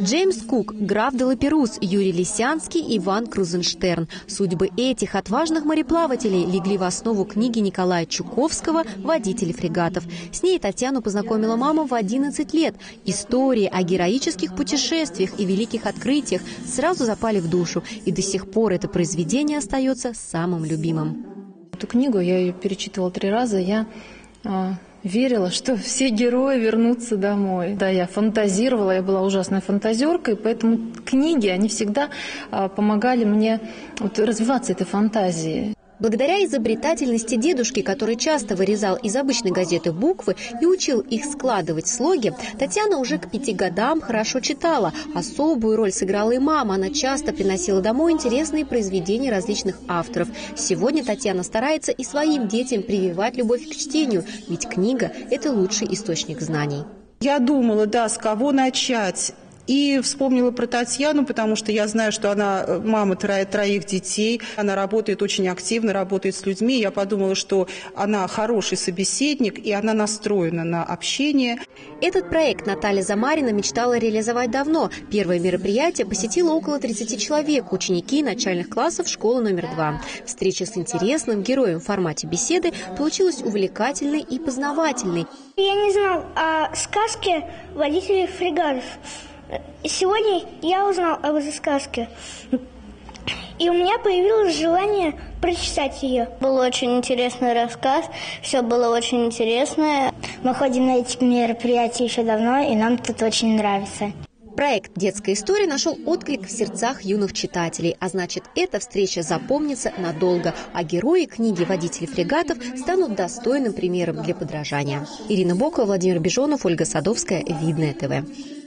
Джеймс Кук, граф де Лаперус, Юрий Лисянский, Иван Крузенштерн. Судьбы этих отважных мореплавателей легли в основу книги Николая Чуковского «Водители фрегатов». С ней Татьяну познакомила мама в 11 лет. Истории о героических путешествиях и великих открытиях сразу запали в душу, и до сих пор это произведение остается самым любимым. Эту книгу я ее перечитывала три раза. Я а, верила, что все герои вернутся домой. Да, я фантазировала, я была ужасной фантазеркой, поэтому книги, они всегда а, помогали мне вот, развиваться этой фантазией. Благодаря изобретательности дедушки, который часто вырезал из обычной газеты буквы и учил их складывать в слоги, Татьяна уже к пяти годам хорошо читала. Особую роль сыграла и мама. Она часто приносила домой интересные произведения различных авторов. Сегодня Татьяна старается и своим детям прививать любовь к чтению, ведь книга – это лучший источник знаний. Я думала, да, с кого начать. И вспомнила про Татьяну, потому что я знаю, что она э, мама троих, троих детей. Она работает очень активно, работает с людьми. Я подумала, что она хороший собеседник, и она настроена на общение. Этот проект Наталья Замарина мечтала реализовать давно. Первое мероприятие посетило около 30 человек, ученики начальных классов школы номер два. Встреча с интересным героем в формате беседы получилась увлекательной и познавательной. Я не знал о сказке водителей фрегатов. Сегодня я узнал об этой сказке. И у меня появилось желание прочитать ее. Был очень интересный рассказ, все было очень интересное. Мы ходим на эти мероприятия еще давно, и нам тут очень нравится. Проект «Детская история» нашел отклик в сердцах юных читателей, а значит, эта встреча запомнится надолго, а герои книги «Водители фрегатов» станут достойным примером для подражания. Ирина Бокова, Владимир Бежонов, Ольга Садовская, Видное ТВ.